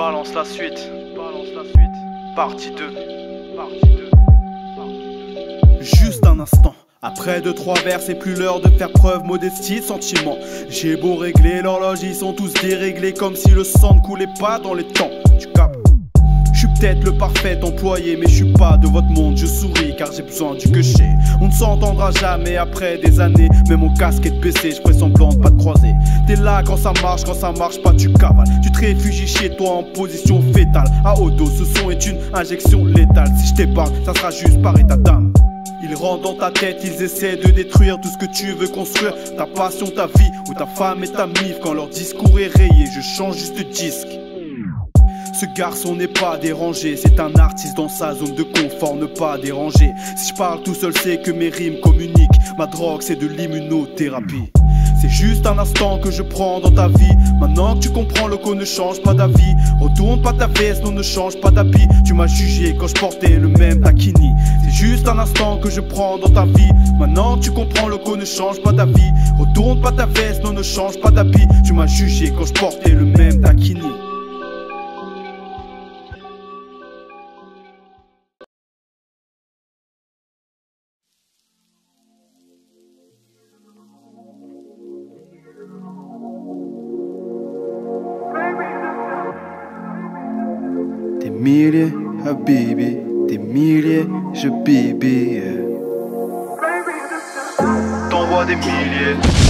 Balance la suite. Balance la suite. Partie 2. Partie 2. Juste un instant. Après deux trois vers, c'est plus l'heure de faire preuve modestie de sentiment. J'ai beau régler l'horloge, ils sont tous déréglés comme si le sang ne coulait pas dans les temps. Tu capes je suis peut-être le parfait employé, mais je suis pas de votre monde. Je souris j'ai besoin du. On ne s'entendra jamais après des années. Mais mon casque est baissé, je ferai semblant de pas te croiser. T'es là quand ça marche, quand ça marche pas, tu cavales. Tu te réfugies chez toi en position fétale. À haut dos, ce son est une injection létale. Si je t'épargne, ça sera juste par état d'âme. Ils rentrent dans ta tête, ils essaient de détruire tout ce que tu veux construire. Ta passion, ta vie, ou ta femme et ta mif. Quand leur discours est rayé, je change juste de disque. Ce garçon n'est pas dérangé, c'est un artiste dans sa zone de confort, ne pas déranger. Si je parle tout seul, c'est que mes rimes communiquent. Ma drogue, c'est de l'immunothérapie. C'est juste un instant que je prends dans ta vie. Maintenant que tu comprends, le co ne change pas d'avis. Retourne pas ta veste, non, ne change pas d'habit. Tu m'as jugé quand je portais le même taquini. C'est juste un instant que je prends dans ta vie. Maintenant que tu comprends, le co ne change pas d'avis. Retourne pas ta veste, non, ne change pas d'habit. Tu m'as jugé quand je portais le même milliers, Habibi, des milliers, je bibi. T'envoies des milliers.